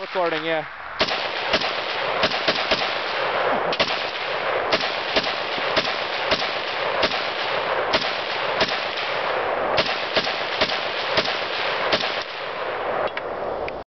Recording, yeah.